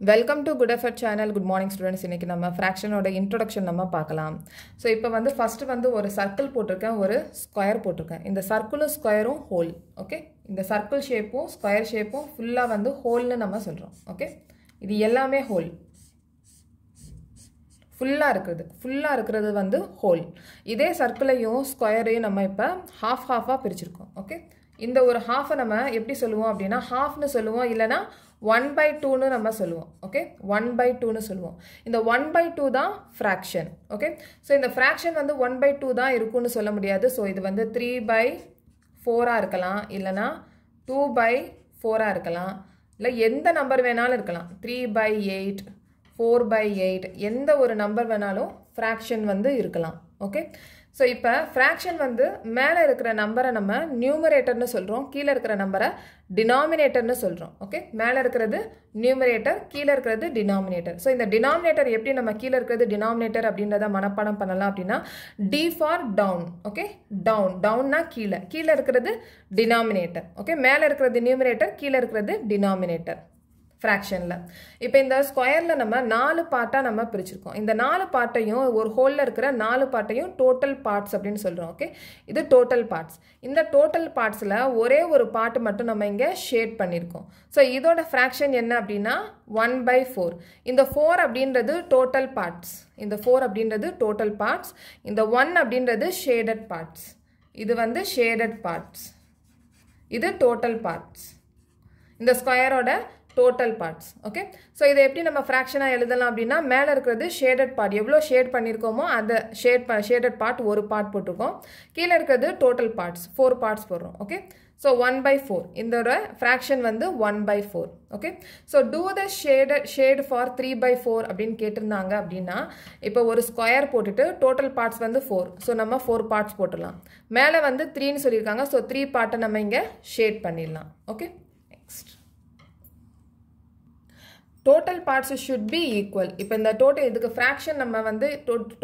Welcome to good effort channel good morning students இன்றைக்கி நம்ம ஃப்ராக்ஷனோட introduction நம்ம பார்க்கலாம். ஸோ இப்போ வந்து ஃபஸ்ட்டு வந்து ஒரு சர்க்கிள் போட்டிருக்கேன். ஒரு ஸ்கொயர் போட்டிருக்கேன். இந்த சர்க்கிளும் ஸ்கொயரும் ஹோல் ஓகே இந்த சர்க்கிள் ஷேப்பும் ஸ்கொயர் ஷேப்பும் ஃபுல்லாக வந்து ஹோல்னு நம்ம சொல்கிறோம் ஓகே இது எல்லாமே ஹோல் ஃபுல்லாக இருக்கிறது ஃபுல்லாக இருக்கிறது வந்து ஹோல் இதே சர்க்கிளையும் ஸ்கொயரையும் நம்ம இப்போ ஹாஃப் ஹாஃபாக பிரிச்சிருக்கோம் ஓகே இந்த ஒரு ஹாஃபை நம்ம எப்படி சொல்லுவோம் அப்படின்னா ஹாஃப்னு சொல்லுவோம். இல்லைனா ஒன் பை டூன்னு நம்ம சொல்லுவோம் ஓகே ஒன் பை டூன்னு சொல்லுவோம். இந்த ஒன் பை டூ தான் ஃப்ராக்ஷன் ஓகே ஸோ இந்த ஃப்ராக்ஷன் வந்து ஒன் பை டூ தான் இருக்கும்னு சொல்ல முடியாது. ஸோ இது வந்து த்ரீ பை ஃபோராக இருக்கலாம். இல்லைனா டூ பை ஃபோராக இருக்கலாம். இல்லை எந்த நம்பர் வேணாலும் இருக்கலாம். Three by eight four by eight எந்த ஒரு நம்பர் வேணாலும் ஃப்ராக்ஷன் வந்து இருக்கலாம் ஓகே ஸோ இப்போ ஃப்ராக்ஷன் வந்து மேலே இருக்கிற நம்பரை நம்ம நியூமரேட்டர்னு சொல்கிறோம் கீழே இருக்கிற நம்பரை டினாமினேட்டர்னு சொல்கிறோம் ஓகே மேலே இருக்கிறது நியூமரேட்டர் கீழே இருக்கிறது டினாமினேட்டர் ஸோ இந்த டினாமினேட்டர் எப்படி நம்ம கீழே இருக்கிறது டினாமினேட்டர் அப்படின்றத மனப்பாடம் பண்ணலாம் அப்படின்னா D for down okay down டவுன்னா கீழே. கீழே இருக்கிறது டினாமினேட்டர் ஓகே மேலே இருக்கிறது நியூமரேட்டர் கீழே இருக்கிறது டினாமினேட்டர் ஃப்ராக்ஷனில் இப்போ இந்த ஸ்கொயரில் நம்ம நாலு பார்ட்டாக நம்ம பிரிச்சிருக்கோம். இந்த நாலு பார்ட்டையும் ஒரு ஹோலில் இருக்கிற நாலு பார்ட்டையும் டோட்டல் பார்ட்ஸ் அப்படின்னு சொல்கிறோம் ஓகே இது டோட்டல் பார்ட்ஸ் இந்த டோட்டல் பார்ட்ஸில் ஒரே ஒரு பார்ட் மட்டும் நம்ம இங்கே ஷேட் பண்ணியிருக்கோம் ஸோ இதோட ஃப்ராக்ஷன் என்ன அப்படின்னா ஒன் பை ஃபோர் இந்த ஃபோர் அப்படின்றது டோட்டல் பார்ட்ஸ் இந்த ஃபோர் அப்படின்றது டோட்டல் பார்ட்ஸ் இந்த ஒன் அப்படின்றது ஷேடட் பார்ட்ஸ் இது வந்து ஷேடட் பார்ட்ஸ் இது டோட்டல் பார்ட்ஸ் இந்த ஸ்கொயரோட டோட்டல் பார்ட்ஸ் ஓகே ஸோ இதை எப்படி நம்ம ஃப்ராக்ஷனாக எழுதலாம் அப்படின்னா மேலே இருக்கிறது ஷேடட் பார்ட் எவ்வளோ ஷேட் பண்ணியிருக்கோமோ அந்த ஷேட் ப ஷேடட் பார்ட் ஒரு பார்ட் போட்டிருக்கோம். கீழே இருக்கிறது டோட்டல் பார்ட்ஸ் ஃபோர் பார்ட்ஸ் போடுறோம் okay so one by four இதோட ஃப்ராக்ஷன் வந்து one by four okay so to the shade shade for three by four அப்படின்னு கேட்டிருந்தாங்க அப்படின்னா இப்போ ஒரு ஸ்கொயர் போட்டுட்டு டோட்டல் பார்ட்ஸ் வந்து ஃபோர் ஸோ நம்ம ஃபோர் பார்ட்ஸ் போட்டுடலாம். மேலே வந்து த்ரீன்னு சொல்லியிருக்காங்க. ஸோ த்ரீ பார்ட்டை நம்ம இங்கே ஷேட் பண்ணிடலாம் okay next total parts should be equal இப்போ இந்த டோட்டல் இதுக்கு ஃப்ராக்ஷன் நம்ம வந்து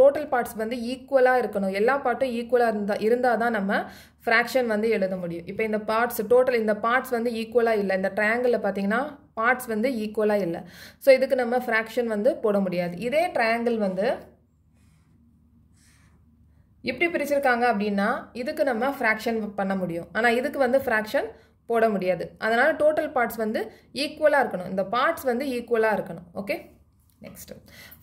டோட்டல் பார்ட்ஸ் வந்து ஈக்குவலாக இருக்கணும். எல்லா பார்ட்டும் ஈக்குவலாக இருந்தால் இருந்தால் தான் நம்ம ஃப்ராக்ஷன் வந்து எழுத முடியும். இப்போ இந்த பார்ட்ஸ் டோட்டல் இந்த பார்ட்ஸ் வந்து ஈக்குவலாக இல்லை. இந்த ட்ரையாங்கிளில் பார்த்தீங்கன்னா பார்ட்ஸ் வந்து ஈக்குவலாக இல்லை. ஸோ இதுக்கு நம்ம ஃப்ராக்ஷன் வந்து போட முடியாது. இதே ட்ரையாங்கிள் வந்து எப்படி பிரிச்சிருக்காங்க அப்படின்னா இதுக்கு நம்ம ஃப்ராக்ஷன் பண்ண முடியும். ஆனால் இதுக்கு வந்து ஃப்ராக்ஷன் போட முடியாது. அதனால் டோட்டல் பார்ட்ஸ் வந்து ஈக்குவலாக இருக்கணும். இந்த பார்ட்ஸ் வந்து ஈக்குவலாக இருக்கணும். Okay next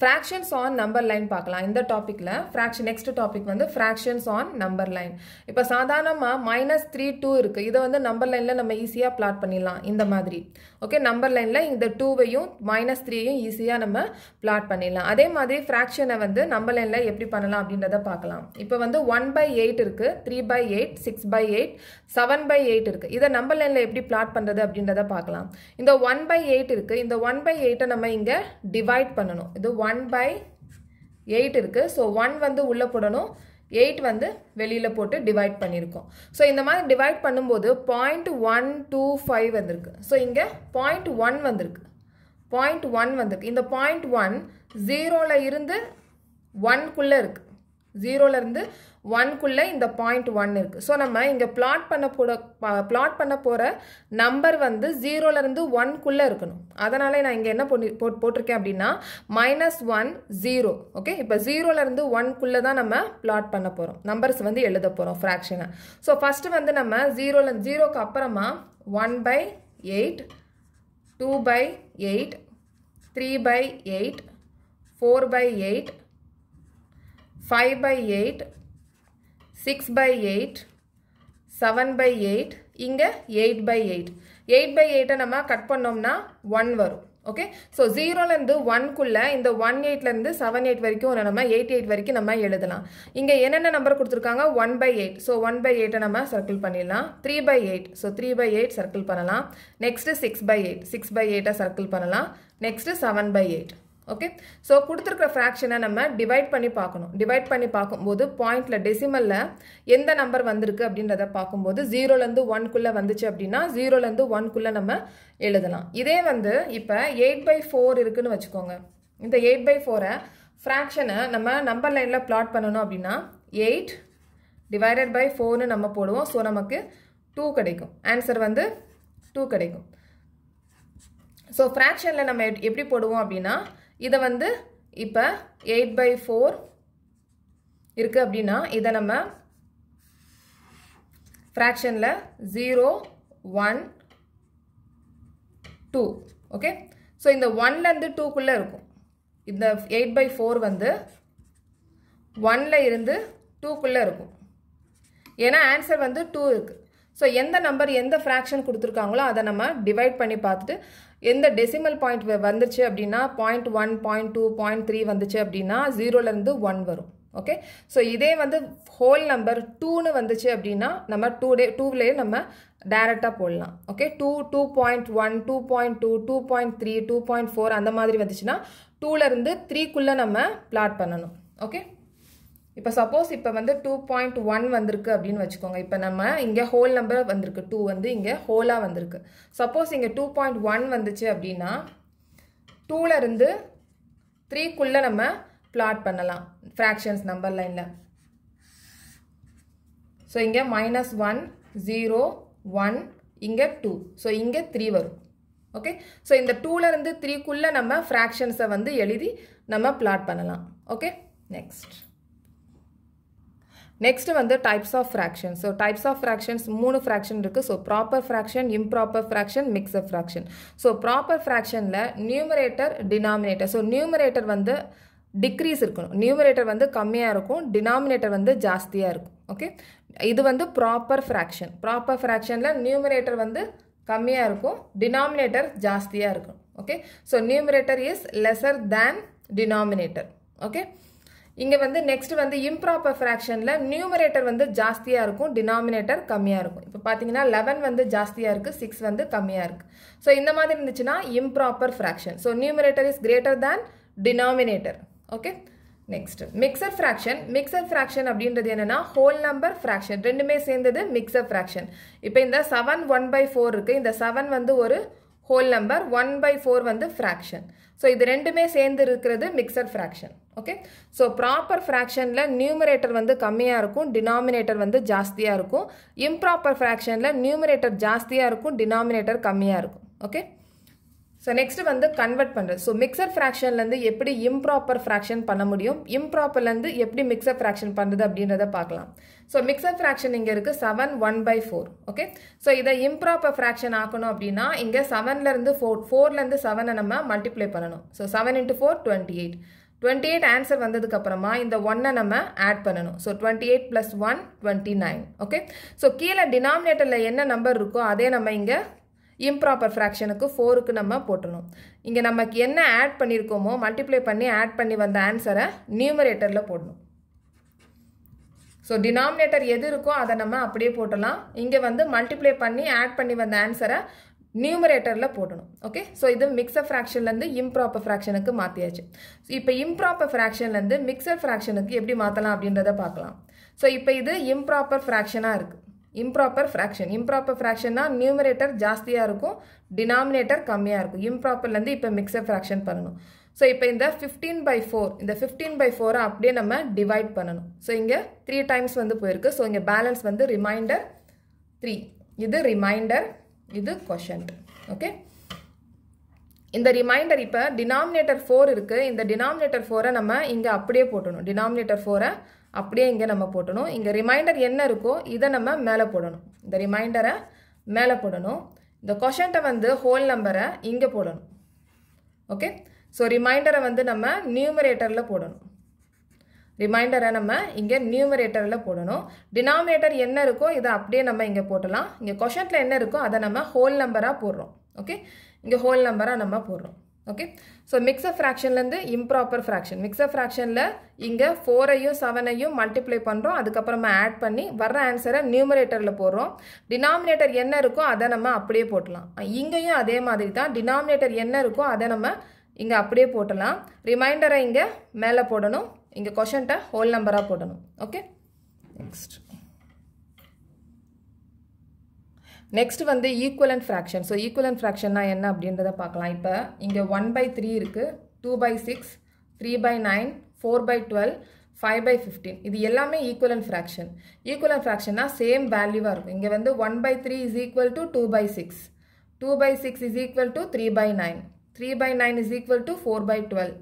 fractions on number line பார்க்கலாம். இந்த டாப்பிக்கில் ஃப்ராக்ஷன் நெக்ஸ்ட் டாபிக் வந்து ஃப்ராக்ஷன்ஸ் ஆன் நம்பர் லைன் இப்போ சாதாரணமாக மைனஸ் த்ரீ டூ இருக்குது இதை வந்து நம்பர் லைனில் நம்ம ஈஸியாக பிளாட் பண்ணிடலாம். இந்த மாதிரி. ஓகே நம்பர் லைனில் இந்த டூவையும் மைனஸ் த்ரீயையும் ஈஸியாக நம்ம பிளாட் பண்ணிடலாம். அதே மாதிரி ஃப்ராக்ஷனை வந்து நம்பர் லைனில் எப்படி பண்ணலாம் அப்படின்றத பார்க்கலாம். இப்போ வந்து ஒன் பை எயிட் இருக்குது three by eight six by eight seven by eight இருக்குது இதை நம்பர் லைனில் எப்படி பிளாட் பண்ணுறது அப்படின்றத பார்க்கலாம். இந்த ஒன் பை எயிட் இருக்குது இந்த ஒன் பை எயிட்டை நம்ம இங்கே டிவைட் பண்ணணும். இது ஒன் பை எயிட் இருக்குது ஸோ ஒன் வந்து உள்ளே போடணும். எயிட் வந்து வெளியில் போட்டு டிவைட் பண்ணியிருக்கோம் ஸோ இந்த மாதிரி டிவைட் பண்ணும்போது பாயிண்ட் ஒன் டூ ஃபைவ் வந்திருக்கு. ஸோ இங்கே பாயிண்ட் ஒன் வந்திருக்கு. பாயிண்ட் ஒன் வந்திருக்கு. இந்த பாயிண்ட் ஒன் ஜீரோவில் இருந்து ஒன்குள்ளே இருக்குது ஜீரோலேருந்து ஒன்குள்ளே இந்த பாயிண்ட் ஒன் இருக்குது ஸோ நம்ம இங்கே பிளாட் பண்ண போட பிளாட் பண்ண போகிற நம்பர் வந்து ஜீரோலேருந்து ஒன்குள்ளே இருக்கணும். அதனால் நான் இங்கே என்ன பண்ணி போட் போட்டிருக்கேன் அப்படின்னா மைனஸ் ஒன் ஜீரோ ஓகே இப்போ ஜீரோலேருந்து ஒன்குள்ளே தான் நம்ம பிளாட் பண்ண போகிறோம் நம்பர்ஸ் வந்து எழுத போகிறோம் ஃப்ராக்ஷனை ஸோ ஃபஸ்ட்டு வந்து நம்ம ஜீரோவில் ஜீரோக்கு அப்புறமா one by eight two by eight three by eight four by eight five by eight six by eight seven by eight இங்கே eight by eight. Eight by எயிட்டை நம்ம கட் பண்ணோம்னா ஒன் வரும். ஓகே? ஸோ ஜீரோலேருந்து ஒன்குள்ளே இந்த ஒன் எயிட்லேருந்து செவன் எயிட் வரைக்கும் நம்ம eight eight வரைக்கும் நம்ம எழுதலாம். இங்கே என்னென்ன நம்பர் கொடுத்துருக்காங்க? One by eight. So one by எயிட்டை நம்ம சர்க்கிள் பண்ணிடலாம். Three by eight so three by eight circle பண்ணலாம். Next six by eight six by எயிட்டை circle பண்ணலாம். Next seven by eight okay so கொடுத்துருக்குற ஃப்ராக்ஷனை நம்ம டிவைட் பண்ணி பார்க்கணும். டிவைட் பண்ணி பார்க்கும்போது பாயிண்டில் டெசிமலில் எந்த நம்பர் வந்திருக்கு அப்படின்றத பார்க்கும்போது ஜீரோலேருந்து ஒன்குள்ளே வந்துச்சு அப்படின்னா ஜீரோலேருந்து ஒன்குள்ளே நம்ம எழுதலாம். இதே வந்து இப்போ எயிட் பை ஃபோர் இருக்குதுன்னு வச்சுக்கோங்க. இந்த எயிட் பை ஃபோரை ஃப்ராக்ஷனை நம்ம நம்பர் லைனில் பிளாட் பண்ணணும் அப்படின்னா எயிட் டிவைடட் பை ஃபோர்னு நம்ம போடுவோம். ஸோ நமக்கு டூ கிடைக்கும். ஆன்சர் வந்து டூ கிடைக்கும். ஸோ ஃப்ராக்ஷனில் நம்ம எப்- எப்படி போடுவோம் அப்படின்னா இதை வந்து இப்போ எயிட் பை ஃபோர் இருக்குது அப்படின்னா இதை நம்ம ஃப்ராக்ஷனில் zero one two okay so இந்த ஒன்லேருந்து டூக்குள்ளே இருக்கும். இந்த எயிட் பை ஃபோர் வந்து ஒன்ல இருந்து டூக்குள்ளே இருக்கும். ஏன்னா ஆன்சர் வந்து டூ இருக்குது ஸோ எந்த நம்பர் எந்த ஃப்ராக்ஷன் கொடுத்துருக்காங்களோ அதை நம்ம டிவைட் பண்ணி பார்த்துட்டு எந்த டெசிமல் பாயிண்ட் வந்துச்சு அப்படின்னா point one point two point three வந்துச்சு அப்படின்னா ஜீரோலேருந்து ஒன் வரும். ஓகே ஸோ இதே வந்து ஹோல் நம்பர் டூன்னு வந்துச்சு அப்படின்னா நம்ம டூ டே டூவிலேயே நம்ம டைரெக்டாக போடலாம். Okay two two point one two point two two point three two point four அந்த மாதிரி வந்துச்சுன்னா டூலேருந்து த்ரீக்குள்ளே நம்ம பிளாட் பண்ணணும். ஓகே இப்போ சப்போஸ் இப்போ வந்து டூ பாயிண்ட் ஒன் வந்திருக்கு அப்படின்னு வச்சுக்கோங்க. இப்போ நம்ம இங்கே ஹோல் நம்பர் வந்திருக்கு. டூ வந்து இங்கே ஹோலாக வந்திருக்கு. சப்போஸ் இங்கே டூ பாயிண்ட் ஒன் வந்துச்சு அப்படின்னா டூவில் இருந்து த்ரீக்குள்ளே நம்ம பிளாட் பண்ணலாம். ஃப்ராக்ஷன்ஸ் நம்பர் லைனில் ஸோ இங்கே மைனஸ் ஒன் ஜீரோ ஒன் இங்கே டூ ஸோ இங்கே த்ரீ வரும். ஓகே ஸோ இந்த டூலேருந்து த்ரீக்குள்ளே நம்ம ஃப்ராக்ஷன்ஸை வந்து எழுதி நம்ம பிளாட் பண்ணலாம். ஓகே நெக்ஸ்ட் நெக்ஸ்ட் வந்து types of fraction so types of fractions மூணு ஃப்ராக்ஷன் இருக்குது so proper fraction improper fraction up fraction so proper ஃப்ராக்ஷனில் numerator denominator so numerator வந்து டிக்ரீஸ் இருக்கணும். நியூமரேட்டர் வந்து கம்மியாக இருக்கும். டினாமினேட்டர் வந்து ஜாஸ்தியாக இருக்கும். ஓகே இது வந்து ப்ராப்பர் ஃப்ராக்ஷன் ப்ராப்பர் ஃப்ராக்ஷனில் நியூமரேட்டர் வந்து கம்மியாக இருக்கும். டினாமினேட்டர் ஜாஸ்தியாக இருக்கும். Okay so numerator is lesser than denominator okay இங்கே வந்து நெக்ஸ்ட் வந்து இம்ப்ராப்பர் ஃப்ராக்ஷனில் நியூமரேட்டர் வந்து ஜாஸ்தியாக இருக்கும் டினாமினேட்டர் கம்மியாக இருக்கும். இப்போ பார்த்தீங்கன்னா லெவன் வந்து ஜாஸ்தியாக இருக்குது சிக்ஸ் வந்து கம்மியாக இருக்குது ஸோ இந்த மாதிரி இருந்துச்சுன்னா improper fraction so numerator is greater than denominator okay next mixture fraction mixture fraction அப்படின்றது என்னன்னா ஹோல் நம்பர் ஃப்ராக்ஷன் ரெண்டுமே சேர்ந்தது மிக்சர் ஃப்ராக்ஷன் இப்போ இந்த செவன் ஒன் பை ஃபோர் இருக்குது இந்த செவன் வந்து ஒரு whole number one by four வந்து ஃப்ராக்ஷன் ஸோ இது ரெண்டுமே சேர்ந்து இருக்கிறது mixture fraction okay so proper ஃப்ராக்ஷனில் numerator வந்து கம்மியாக இருக்கும் டினாமினேட்டர் வந்து ஜாஸ்தியாக இருக்கும். இம்ப்ராப்பர் ஃப்ராக்ஷனில் நியூமரேட்டர் ஜாஸ்தியாக இருக்கும் டினாமினேட்டர் கம்மியாக இருக்கும். ஓகே ஸோ நெக்ஸ்ட் வந்து கன்வெர்ட் பண்ணுறது ஸோ மிக்சர் ஃப்ராக்ஷன்லேருந்து எப்படி இம்ப்ராப்பர் ஃப்ராக்ஷன் பண்ண முடியும்? இம்ப்ராப்பர்லேருந்து எப்படி மிக்சர் ஃப்ராக்ஷன் பண்ணுறது அப்படின்றத பார்க்கலாம். ஸோ மிக்சர் ஃப்ராக்ஷன் இங்கே இருக்குது seven one by four okay so இதை இம்ப்ராப்பர் ஃப்ராக்ஷன் ஆக்கணும் அப்படின்னா இங்கே செவன்லேருந்து ஃபோர் ஃபோர்லேருந்து செவனை நம்ம மல்டிப்ளை பண்ணணும். So seven into four twenty eight twenty eight answer வந்ததுக்கப்புறமா இந்த ஒன்னை நம்ம ஆட் பண்ணணும். So twenty eight plus one twenty nine okay so கீழே டினாமினேட்டரில் என்ன நம்பர் இருக்கோ அதே நம்ம இங்கே இம்ப்ராப்பர் ஃப்ராக்ஷனுக்கு ஃபோருக்கு நம்ம போட்டணும். இங்கே நமக்கு என்ன ஆட் பண்ணியிருக்கோமோ மல்டிப்ளை பண்ணி ஆட் பண்ணி வந்த ஆன்சரை நியூமரேட்டரில் போடணும். ஸோ டினாமினேட்டர் எது இருக்கோ அதை நம்ம அப்படியே போட்டலாம். இங்கே வந்து மல்டிப்ளை பண்ணி ஆட் பண்ணி வந்த ஆன்சரை நியூமரேட்டரில் போடணும். ஓகே ஸோ இது மிக்சர் ஃப்ராக்ஷன்லேருந்து இம்ப்ராப்பர் ஃப்ராக்ஷனுக்கு மாற்றியாச்சு இப்போ இம்ப்ராப்பர் ஃப்ராக்ஷன்லேருந்து மிக்சர் ஃப்ராக்ஷனுக்கு எப்படி மாற்றலாம் அப்படின்றத பார்க்கலாம். ஸோ இப்போ இது இம்ப்ராப்பர் ஃப்ராக்ஷனாக இருக்குது இம்ப்ராப்பர் ஃப்ராக்ஷன் இம்ப்ராப்பர் ஃப்ராக்ஷன்னா நியூமரேட்டர் ஜாஸ்தியாக இருக்கும் டினாமினேட்டர் கம்மியாக இருக்கும். இம்ப்ராப்பர்லேருந்து இப்போ மிக்சர் ஃப்ராக்ஷன் பண்ணணும். ஸோ இப்போ இந்த ஃபிஃப்டீன் பை ஃபோர் இந்த ஃபிஃப்டீன் பை ஃபோரை அப்படியே நம்ம டிவைட் பண்ணணும். ஸோ இங்கே த்ரீ டைம்ஸ் வந்து போயிருக்கு. ஸோ இங்கே பேலன்ஸ் வந்து ரிமைண்டர் த்ரீ இது ரிமைண்டர் இது கொஷன்ட் ஓகே இந்த ரிமைண்டர் இப்போ டினாமினேட்டர் ஃபோர் இருக்குது இந்த டினாமினேட்டர் ஃபோரை நம்ம இங்கே அப்படியே போட்டணும். டினாமினேட்டர் ஃபோரை அப்படியே இங்கே நம்ம போட்டணும். இங்கே ரிமைண்டர் என்ன இருக்கோ இதை நம்ம மேலே போடணும். இந்த ரிமைண்டரை மேலே போடணும். இந்த கொஷன்ட்டை வந்து ஹோல் நம்பரை இங்கே போடணும். ஓகே ஸோ ரிமைண்டரை வந்து நம்ம நியூமரேட்டரில் போடணும். ரிமைண்டரை நம்ம இங்கே நியூமரேட்டரில் போடணும். டினாமினேட்டர் என்ன இருக்கோ இதை அப்படியே நம்ம இங்கே போட்டலாம். இங்கே கொஷனில் என்ன இருக்கோ அதை நம்ம ஹோல் நம்பராக போடுறோம். ஓகே இங்கே ஹோல் நம்பராக நம்ம போடுறோம். ஓகே ஸோ மிக்சர் ஃப்ராக்ஷன்லேருந்து இம்ப்ராப்பர் ஃப்ராக்ஷன் மிக்சர் ஃப்ராக்ஷனில் இங்கே ஃபோரையும் செவனையும் மல்டிப்ளை பண்ணுறோம் அதுக்கப்புறமா ஆட் பண்ணி வர்ற ஆன்சரை நியூமரேட்டரில் போடுறோம். டினாமினேட்டர் என்ன இருக்கோ அதை நம்ம அப்படியே போட்டலாம். இங்கேயும் அதே மாதிரி தான். டினாமினேட்டர் என்ன இருக்கோ அதை நம்ம இங்கே அப்படியே போட்டலாம். ரிமைண்டரை இங்கே மேலே போடணும். இங்கே கொஷன்ட்டை ஹோல் நம்பராக போடணும். ஓகே நெக்ஸ்ட் நெக்ஸ்ட் வந்து ஈக்குவலன்ட் ஃப்ராக்ஷன் ஸோ ஈக்குவலன் ஃப்ராக்ஷன்னா என்ன அப்படின்றத பார்க்கலாம். இப்போ இங்கே ஒன் பை த்ரீ இருக்குது two by six three by nine four by twelve five by fifteen இது எல்லாமே ஈக்குவலன்ட் ஃப்ராக்ஷன் ஈக்குவலன்ட் ஃப்ராக்ஷன்னா சேம் வேல்யூவாக இருக்கும். இங்கே வந்து one by three is equal to two by six two by six is equal to three by nine three by nine is equal to four by twelve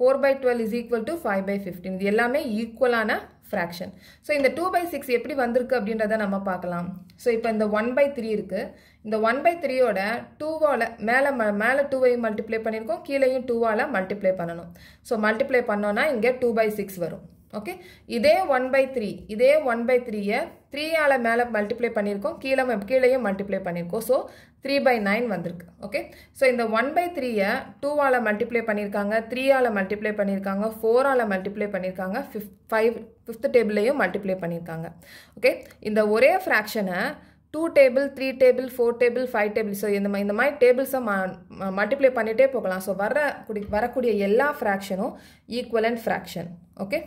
four by twelve is equal to five by fifteen இது எல்லாமே ஈக்குவலான fraction so இந்த two by six எப்படி வந்திருக்கு அப்படின்றத நம்ம பார்க்கலாம். So இப்போ இந்த ஒன் பை த்ரீ இருக்குது இந்த ஒன் பை த்ரீயோட டூவால் மேலே ம மேலே வை மல்டிப்ளை பண்ணியிருக்கோம் கீழேயும் டூவால் மல்டிப்ளை பண்ணணும். ஸோ மல்டிப்ளை பண்ணோன்னா இங்கே டூ பை சிக்ஸ் வரும். ஓகே இதே ஒன் பை த்ரீ இதே ஒன் பை த்ரீயை த்ரீயால் மேலே மல்டிப்ளை பண்ணியிருக்கோம். கீழே கீழேயும் மல்டிப்ளை பண்ணியிருக்கோம். ஸோ த்ரீ பை நைன் வந்திருக்கு. ஓகே ஸோ இந்த ஒன் பை த்ரீயை டூவால் மல்டிப்ளை பண்ணியிருக்காங்க. த்ரீயால் மல்டிப்ளை பண்ணியிருக்காங்க. ஃபோரால் மல்டிப்ளை பண்ணியிருக்காங்க. ஃபிஃப்த் ஃபைவ் ஃபிஃப்த் டேபிளையும் மல்டிப்ளை பண்ணியிருக்காங்க. ஓகே இந்த ஒரே ஃப்ராக்ஷனை two table three table four table five table so இந்த மாதிரி இந்த மாதிரி டேபிள்ஸை மல்டிப்ளை பண்ணிகிட்டே போகலாம். ஸோ வர வரக்கூடிய எல்லா ஃப்ராக்ஷனும் equivalent fraction okay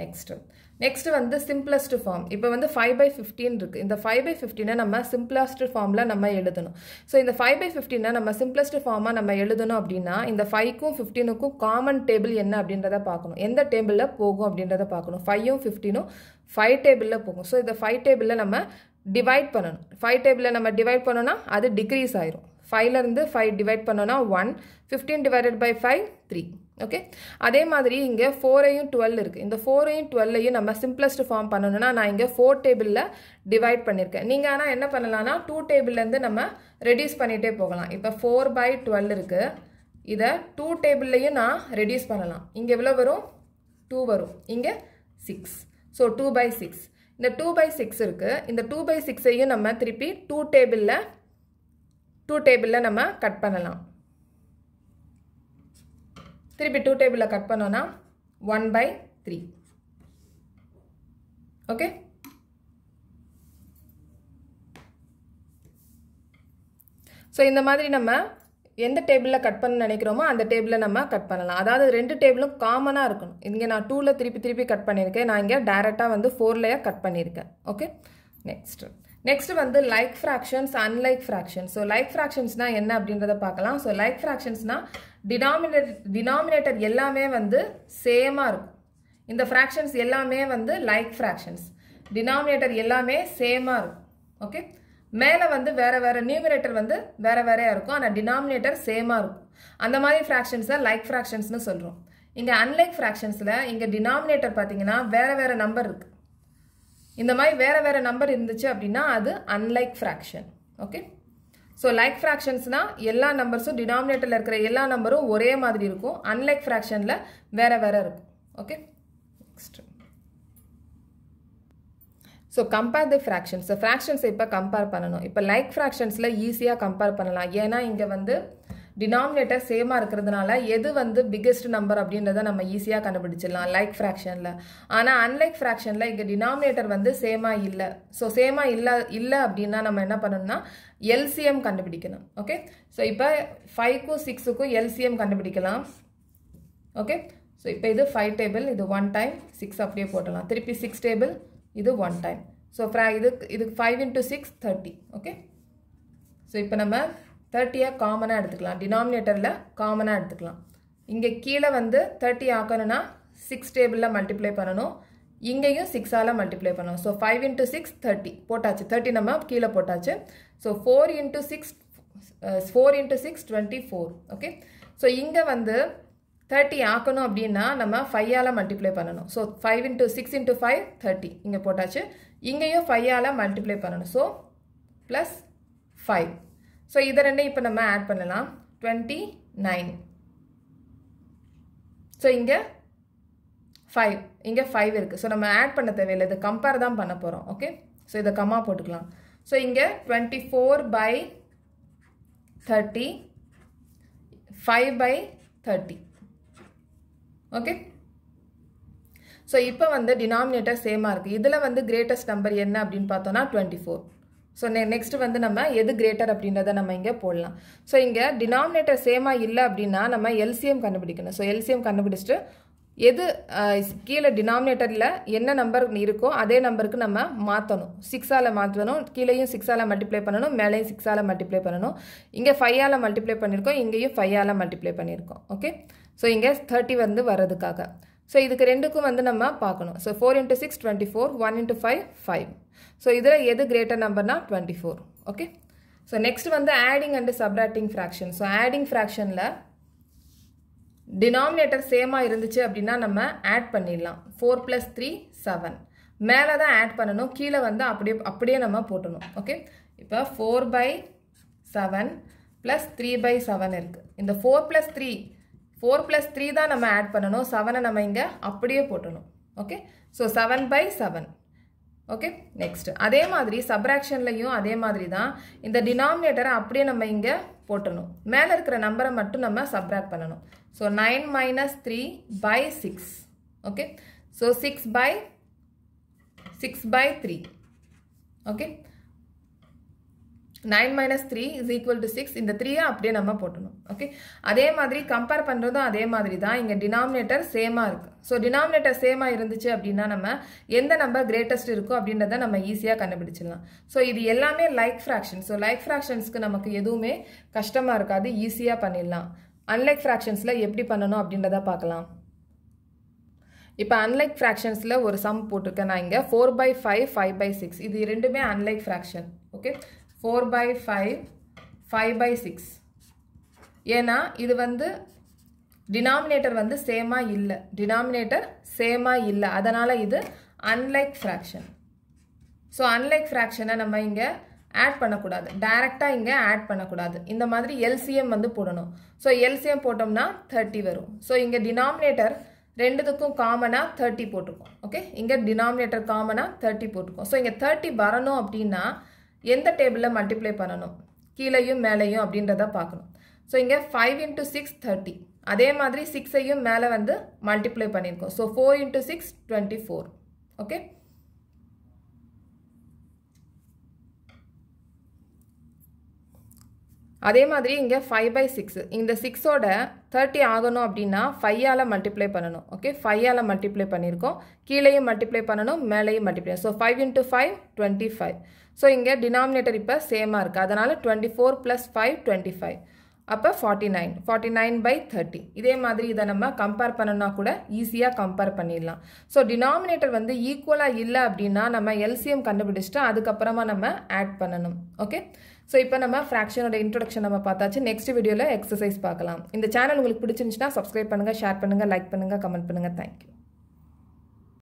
next next வந்து சிம்பிளஸ்ட் ஃபார்ம் இப்போ வந்து ஃபைவ் பை ஃபிஃப்டீன் இருக்குது இந்த ஃபைவ் பை ஃபிஃப்டீனை நம்ம சிம்பிளஸ்ட் ஃபார்மில் நம்ம எழுதணும். ஸோ இந்த ஃபைவ் பை ஃபிஃப்டீனை நம்ம சிம்பிளஸ்ட் ஃபார்மாக நம்ம எழுதணும் அப்படின்னா இந்த ஃபைவ்க்கும் ஃபிஃப்டீனுக்கும் காமன் டேபிள் என்ன அப்படின்றத பார்க்கணும். எந்த டேபிளில் போகும் அப்படின்றத பார்க்கணும். ஃபைவும் ஃபிஃப்டீனும் ஃபைவ் டேபிளில் போகும். ஸோ இந்த ஃபைவ் டேபிளில் நம்ம டிவைட் பண்ணணும். ஃபைவ் டேபிளில் நம்ம டிவைட் பண்ணோன்னா அது டிக்ரீஸ் ஆயிரும். ஃபைவ்லேருந்து ஃபைவ் டிவைட் பண்ணோன்னா one fifteen divided by five three okay அதே மாதிரி இங்கே ஃபோரையும் டுவெல் இருக்குது இந்த ஃபோரையும் டுவெல்லையும் நம்ம சிம்பிளஸ்ட் ஃபார்ம் பண்ணணும்னா நான் இங்கே ஃபோர் டேபிளில் டிவைட் பண்ணியிருக்கேன் நீங்கள் ஆனால் என்ன பண்ணலாம்னா டூ டேபிள்லேருந்து நம்ம ரெடியூஸ் பண்ணிகிட்டே போகலாம். இப்போ ஃபோர் பை டுவெல் இருக்குது இதை டூ டேபிள்லையும் நான் ரெடியூஸ் பண்ணலாம். இங்கே எவ்வளோ வரும்? டூ வரும். இங்கே six so two by six இந்த டூ பை சிக்ஸ் இருக்குது இந்த டூ பை சிக்ஸையும் நம்ம திருப்பி டூ டேபிளில் டூ டேபிளில் நம்ம கட் பண்ணலாம். திருப்பி டூ டேபிளில் கட் பண்ணோன்னா one by three okay so இந்த மாதிரி நம்ம எந்த டேபிளில் கட் பண்ண நினைக்கிறோமோ அந்த டேபிளில் நம்ம கட் பண்ணலாம். அதாவது ரெண்டு டேபிளும் காமனாக இருக்கணும். இங்கே நான் டூவில் திருப்பி திருப்பி கட் பண்ணியிருக்கேன். நான் இங்கே டேரெக்டாக வந்து ஃபோர்லேயே கட் பண்ணியிருக்கேன். ஓகே நெக்ஸ்ட்டு நெக்ஸ்ட் வந்து like fractions unlike fraction so like ஃப்ராக்ஷன்ஸ்னா என்ன அப்படின்றத பார்க்கலாம். ஸோ லைக் ஃப்ராக்ஷன்ஸ்னால் டினாமினேட் டினாமினேட்டர் எல்லாமே வந்து சேமாக இருக்கும். இந்த ஃப்ராக்ஷன்ஸ் எல்லாமே வந்து லைக் ஃப்ராக்ஷன்ஸ் டினாமினேட்டர் எல்லாமே சேமாக இருக்கும். ஓகே மேலே வந்து வேறு வேறு நியூமினேட்டர் வந்து வேறு வேறையாக இருக்கும். ஆனால் டினாமினேட்டர் சேமாக இருக்கும். அந்த மாதிரி ஃப்ராக்ஷன்ஸை லைக் ஃப்ராக்ஷன்ஸ்னு சொல்கிறோம் இங்கே அன்லைக் ஃப்ராக்ஷன்ஸில் இங்கே டினாமினேட்டர் பார்த்தீங்கன்னா வேறு வேறு நம்பர் இருக்குது இந்த மாதிரி வேறு வேறு நம்பர் இருந்துச்சு அப்படின்னா அது unlike fraction okay so like ஃப்ராக்ஷன்ஸ்னால் எல்லா நம்பர்ஸும் டினாமினேட்டரில் இருக்கிற எல்லா நம்பரும் ஒரே மாதிரி இருக்கும். அன்லைக் ஃப்ராக்ஷனில் வேறு வேறு இருக்கும் okay next so compare the fractions fractions இப்போ கம்பேர் பண்ணணும். இப்போ லைக் ஃப்ராக்ஷன்ஸில் ஈஸியாக கம்பேர் பண்ணலாம். ஏன்னா இங்கே வந்து டினாமினேட்டர் சேமாக இருக்கிறதுனால எது வந்து பிக்கெஸ்ட் நம்பர் அப்படின்றத நம்ம ஈஸியாக கண்டுபிடிச்சிடலாம் லைக் ஃப்ராக்ஷனில் ஆனால் அன்லைக் ஃப்ராக்ஷனில் இங்கே டினாமினேட்டர் வந்து சேமாக இல்லை. ஸோ சேமாக இல்லை இல்லை அப்படின்னா நம்ம என்ன பண்ணணும்னா எல்சிஎம் கண்டுபிடிக்கணும். ஓகே ஸோ இப்போ ஃபைவ்க்கும் சிக்ஸுக்கும் எல்சிஎம் கண்டுபிடிக்கலாம். ஓகே ஸோ இப்போ இது ஃபைவ் டேபிள் இது ஒன் டைம் சிக்ஸ் அப்படியே போட்டலாம் திருப்பி சிக்ஸ் டேபிள் இது ஒன் டைம் ஸோ ஃப்ரா இது இதுக்கு five into six thirty okay so இப்போ நம்ம தேர்ட்டியாக காமனாக எடுத்துக்கலாம். டினாமினேட்டரில் காமனாக எடுத்துக்கலாம். இங்கே கீழே வந்து தேர்ட்டி ஆக்கணும்னா சிக்ஸ் டேபிளில் மல்டிப்ளை பண்ணணும். இங்கேயும் சிக்ஸால் மல்டிப்ளை பண்ணணும். So five into six thirty போட்டாச்சு. தேர்ட்டி நம்ம கீழே போட்டாச்சு. So four into six four into six twenty four okay so இங்கே வந்து தேர்ட்டி ஆக்கணும் அப்படின்னா நம்ம ஃபையால் மல்டிப்ளை பண்ணணும். So five into six into five thirty இங்கே போட்டாச்சு. இங்கேயும் ஃபையால் மல்டிப்ளை பண்ணணும். ஸோ ப்ளஸ் ஃபைவ் ஸோ இதை ரெண்டையும் இப்போ நம்ம ஆட் பண்ணலாம். டுவெண்ட்டி நைன் ஸோ இங்கே ஃபைவ் இங்கே ஃபைவ் இருக்குது ஸோ நம்ம ஆட் பண்ண தேவையில்லை. இது கம்பேர் தான் பண்ண போகிறோம் ஓகே ஸோ இதை கம்மா போட்டுக்கலாம். ஸோ இங்கே twenty four by thirty five by thirty okay so இப்போ வந்து டினாமினேட்டர் சேமாக இருக்குது இதில் வந்து கிரேட்டஸ்ட் நம்பர் என்ன அப்படின்னு பார்த்தோன்னா டுவெண்ட்டி ஃபோர் ஸோ நெ நெக்ஸ்ட் வந்து நம்ம எது கிரேட்டர் அப்படின்றத நம்ம இங்கே போடலாம். ஸோ இங்கே டினாமினேட்டர் சேமாக இல்லை அப்படின்னா நம்ம எல்சிஎம் கண்டுபிடிக்கணும். ஸோ எல்சிஎம் கண்டுபிடிச்சிட்டு எது கீழே டினாமினேட்டரில் என்ன நம்பர் இருக்கோ அதே நம்பருக்கு நம்ம மாற்றணும் சிக்ஸால் மாற்றணும் கீழேயும் சிக்ஸால் மல்டிப்ளை பண்ணணும் மேலேயும் சிக்ஸால் மல்டிப்ளை பண்ணணும். இங்கே ஃபைவால் மல்டிப்ளை பண்ணியிருக்கோம் இங்கேயும் ஃபைவால் மல்டிப்ளை பண்ணியிருக்கோம் ஓகே ஸோ இங்கே தேர்ட்டி வந்து வர்றதுக்காக. ஸோ இதுக்கு ரெண்டுக்கும் வந்து நம்ம பார்க்கணும். So four into six twenty four one into five five so இதில் எது greater நம்பர்னா twenty four okay so next வந்து adding and subtracting fraction so adding ஃப்ராக்ஷனில் denominator சேமாக இருந்துச்சு அப்படின்னா நம்ம ஆட் பண்ணிடலாம். ஃபோர் ப்ளஸ் த்ரீ செவன் மேலே தான் ஆட் பண்ணணும். கீழே வந்து அப்படியே அப்படியே நம்ம போட்டணும். ஓகே இப்போ four by seven plus three by seven இருக்குது இந்த four plus three four plus three தான் நம்ம ஆட் பண்ணணும். செவனை நம்ம இங்கே அப்படியே போட்டணும். Okay so seven by seven okay next அதே மாதிரி சப்ராக்ஷன்லையும் அதே மாதிரி தான். இந்த டினாமினேட்டரை அப்படியே நம்ம இங்கே போட்டணும். மேலே இருக்கிற நம்பரை மட்டும் நம்ம சப்ராக்ட் பண்ணணும். So nine minus three by six okay so six by six by three okay nine minus three is equal to six இந்த த்ரீயை அப்படியே நம்ம போட்டணும் ஓகே அதே மாதிரி கம்பேர் பண்ணுறதும் அதே மாதிரி தான் இங்கே டினாமினேட்டர் சேமாக இருக்குது ஸோ டினாமினேட்டர் சேமாக இருந்துச்சு அப்படின்னா நம்ம எந்த நம்பர் கிரேட்டஸ்ட் இருக்கோ அப்படின்றத நம்ம ஈஸியாக கண்டுபிடிச்சிடலாம். ஸோ இது எல்லாமே லைக் ஃப்ராக்ஷன் ஸோ லைக் ஃப்ராக்ஷன்ஸ்க்கு நமக்கு எதுவுமே கஷ்டமாக இருக்காது. ஈஸியாக பண்ணிடலாம். அன்லைக் ஃப்ராக்ஷன்ஸில் எப்படி பண்ணணும் அப்படின்றத பார்க்கலாம். இப்போ அன்லைக் ஃப்ராக்ஷன்ஸில் ஒரு சம் போட்டிருக்கேன் நான் இங்கே. Four by five five by six இது ரெண்டுமே unlike fraction okay four by five five by six ஏன்னா இது வந்து டினாமினேட்டர் வந்து சேமாக இல்லை. டினாமினேட்டர் சேமாக இல்லை. அதனால் இது அன்லைக் ஃப்ராக்ஷன் ஸோ அன்லைக் ஃப்ராக்ஷனை நம்ம இங்கே ஆட் பண்ணக்கூடாது. டைரெக்டாக இங்கே ஆட் பண்ணக்கூடாது. இந்த மாதிரி எல்சிஎம் வந்து போடணும். ஸோ எல்சிஎம் போட்டோம்னா தேர்ட்டி வரும். ஸோ இங்கே டினாமினேட்டர் ரெண்டுத்துக்கும் காமனாக தேர்ட்டி போட்டிருக்கோம். ஓகே இங்கே டினாமினேட்டர் காமனாக தேர்ட்டி போட்டிருக்கோம். ஸோ இங்கே தேர்ட்டி வரணும் அப்படின்னா எந்த டேபிளில் மல்டிப்ளை பண்ணணும்? கீழேயும் மேலேயும் அப்படின்றத பார்க்கணும். ஸோ இங்கே ஃபைவ் இன்ட்டு சிக்ஸ் தேர்ட்டி அதே மாதிரி சிக்ஸையும் மேலே வந்து மல்டிப்ளை பண்ணியிருக்கோம். So four into six twenty four okay அதே மாதிரி இங்கே ஃபைவ் பை சிக்ஸ் இந்த சிக்ஸோட தேர்ட்டி ஆகணும் அப்படின்னா ஃபையால் மல்டிப்ளை பண்ணணும். ஓகே ஃபையால் மல்டிப்ளை பண்ணியிருக்கோம். கீழேயும் மல்டிப்ளை பண்ணணும் மேலேயும் multiply so five into five twenty five so இங்கே டினாமினேட்டர் இப்போ சேமாக இருக்குது அதனால் twenty four plus five twenty five அப்போ forty nine forty nine by thirty இதே மாதிரி இதை நம்ம கம்பேர் பண்ணனா கூட ஈஸியாக கம்பேர் பண்ணிடலாம். ஸோ டினாமினேட்டர் வந்து ஈக்குவலாக இல்லை அப்படின்னா நம்ம எல்சிஎம் கண்டுபிடிச்சிட்டு அதுக்கப்புறமா நம்ம ஆட் பண்ணணும். ஓகே ஸோ இப்போ நம்ம ஃப்ராக்ஷனோட இன்ட்ரொடக்ஷன் நம்ம பார்த்தாச்சு. நெக்ஸ்ட் வீடியோவில் எக்ஸசைஸ் பார்க்கலாம். இந்த சேனல் உங்களுக்கு பிடிச்சிருந்துச்சுன்னா சப்ஸ்கிரைப் பண்ணுங்கள் ஷேர் பண்ணுங்கள் லைக் பண்ணுங்கள் கமெண்ட் பண்ணுங்கள் தேங்க்யூ